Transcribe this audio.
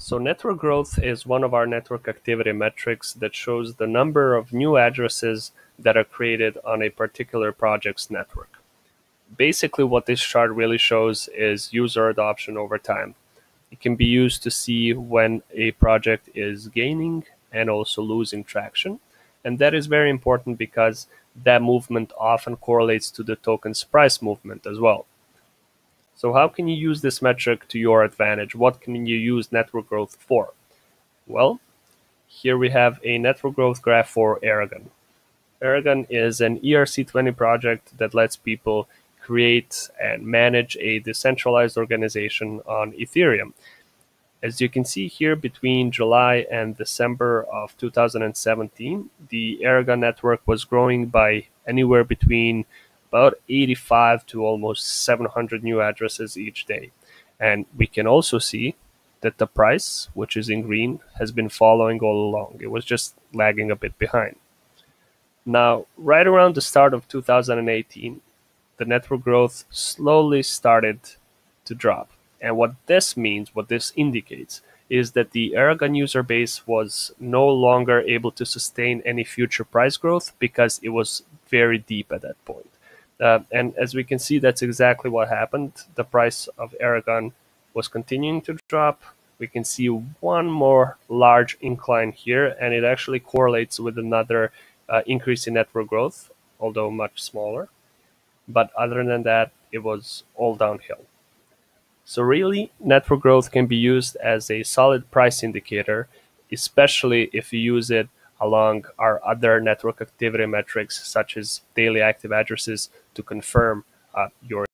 So network growth is one of our network activity metrics that shows the number of new addresses that are created on a particular project's network. Basically what this chart really shows is user adoption over time. It can be used to see when a project is gaining and also losing traction. And that is very important because that movement often correlates to the token's price movement as well. So how can you use this metric to your advantage? What can you use network growth for? Well, here we have a network growth graph for Aragon. Aragon is an ERC20 project that lets people create and manage a decentralized organization on Ethereum. As you can see here, between July and December of 2017, the Aragon network was growing by anywhere between about 85 to almost 700 new addresses each day. And we can also see that the price, which is in green, has been following all along. It was just lagging a bit behind. Now, right around the start of 2018, the network growth slowly started to drop. And what this means, what this indicates, is that the Aragon user base was no longer able to sustain any future price growth because it was very deep at that point. Uh, and as we can see, that's exactly what happened. The price of Aragon was continuing to drop. We can see one more large incline here, and it actually correlates with another uh, increase in network growth, although much smaller. But other than that, it was all downhill. So really, network growth can be used as a solid price indicator, especially if you use it along our other network activity metrics, such as daily active addresses, to confirm uh, your